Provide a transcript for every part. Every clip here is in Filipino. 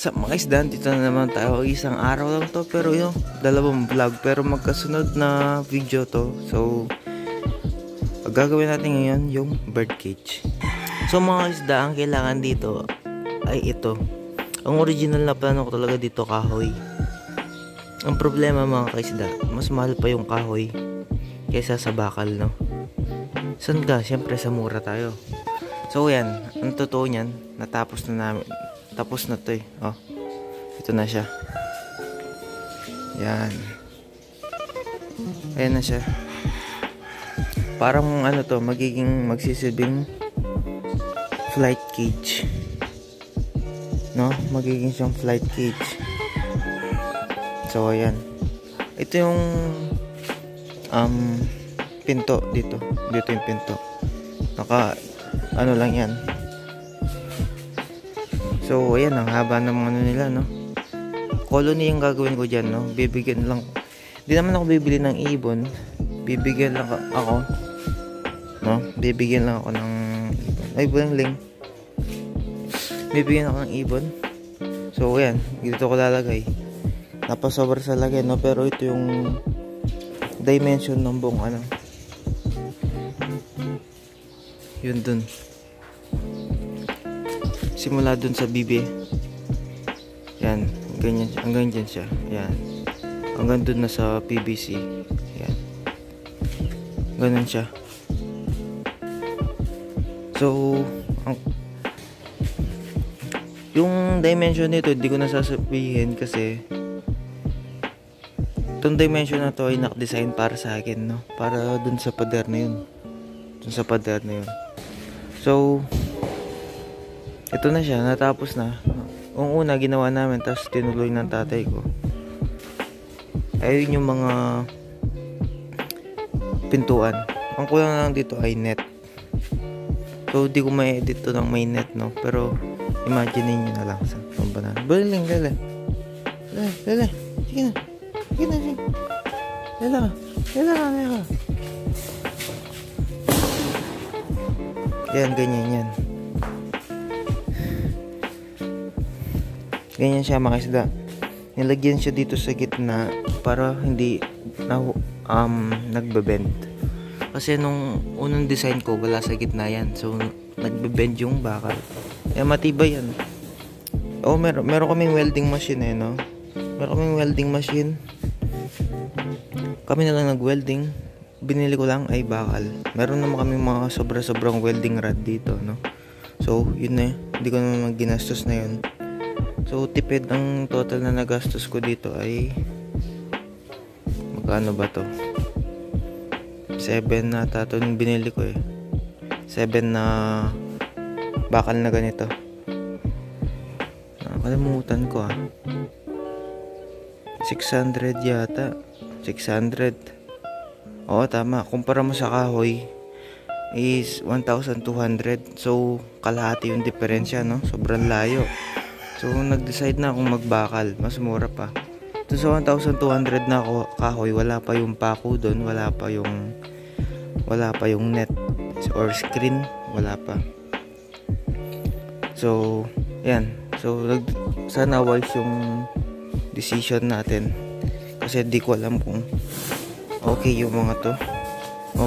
Sa mga isda, dito na naman tayo. Isang araw lang to pero yung dalawang vlog pero magkasunod na video to. So, ang gagawin natin ngayon yung bird cage. So mga isda, ang kailangan dito ay ito. Ang original na plano ko talaga dito kahoy. Ang problema mga kaisda, mas mahal pa yung kahoy kaysa sa bakal, no? Saan ka? Siyempre sa mura tayo. So yan, ang totoo niyan, natapos na namin. Tapos na to eh. Oh, ito na siya. Yan. Ayan na siya. Parang ano to, magiging magsisilbing flight cage. No? Magiging siyang flight cage. So, ayan. Ito yung um, pinto dito. Dito yung pinto. Naka, ano lang yan. So, ayan. Ang haba ng ano nila, no? Colony yung gagawin ko dyan, no? Bibigyan lang. Hindi naman ako bibili ng ibon. Bibigyan lang ako. No? Bibigyan lang ako ng ibon. Ay, bulang ling. Bibigyan ako ng ibon. So, ayan. Dito ko lalagay napasobra sa lagay no pero ito yung dimension ng buong ano yun dun simula dun sa bibi. Yan ganyan hanggang dyan siya. Yan. Hanggang dun na sa PVC yan. Ganun siya. So ang yung dimension nito hindi ko nasasabihin kasi itong dimension na to ay nakadesign para sa akin no? Para dun sa pader na yun. Dun sa pader na yun. So ito na siya natapos na. Ang una ginawa namin tapos tinuloy ng tatay ko. Ayun yung mga pintuan. Ang kulang lang dito ay net. So di ko may edit to ng may net no? Pero imagine niyo na lang sa pambanana baling lele lele lele sige na. Sige na, sige. Lala ka. Lala ka, lala ka. Yan, ganyan yan. Ganyan siya mga isda. Nilagyan siya dito sa gitna para hindi na um, nagbebend. Kasi nung unang design ko, wala sa gitna yan. So, nagbebend yung bakal. Eh, matibay yan. Oh, meron, meron kaming welding machine eh, no? Meron kaming welding machine kami na lang nag-welding binili ko lang ay bakal meron naman kami mga sobra sobrang welding rod dito no so yun na hindi ko naman ginastos na yun so tipid ang total na nagastos ko dito ay magkano ba to? 7 na tato yung binili ko eh. 7 na bakal na ganito. Nakalimutan ko ah. 600 yata. 600 oo tama. Kumpara mo sa kahoy is 1,200 so kalahati yung diferensya no? Sobrang layo so nag-decide na akong magbakal. Mas mura pa. Dun sa 1,200 na ako kahoy wala pa yung pako doon wala pa yung wala pa yung net or screen wala pa. So yan. So sana wise yung decision natin. Kasi di ko alam kung okay yung mga to.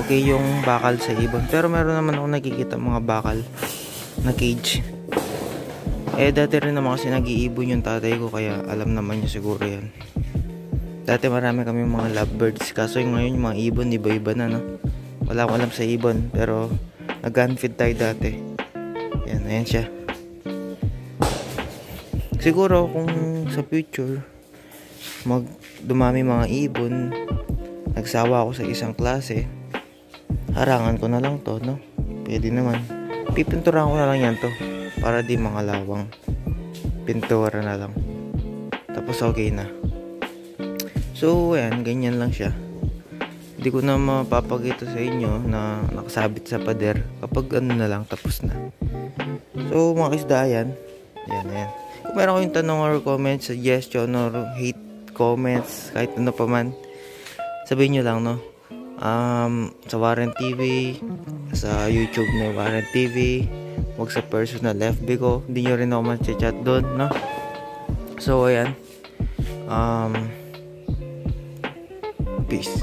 Okay yung bakal sa ibon. Pero meron naman ako nakikita mga bakal na cage eh dati rin naman kasi nag-iibon yung tatay ko kaya alam naman niya siguro yan. Dati marami kami mga lovebirds kaso yung ngayon yung mga ibon iba iba na no? Wala akong alam sa ibon pero nag-unfeed tayo dati. Yan ayan siya. Siguro kung sa future mag dumami mga ibon nagsawa ako sa isang klase harangan ko na lang to no? Pwede naman. Pipinturan ko na lang yan to para di mga lawang pintura na lang. Tapos okay na. So ayan ganyan lang siya. Hindi ko na mapapakita sa inyo na nakasabit sa pader. Kapag ano na lang tapos na. So mga isda yan yan yan kung meron kayong tanong or comment suggestion or hate comments, kahit ano pa man, sabihin nyo lang, no? Um, sa Warren TV, sa YouTube na Warren TV, wag sa personal FB ko, hindi nyo rin ako man-chat doon, no? So, ayan. Um, peace.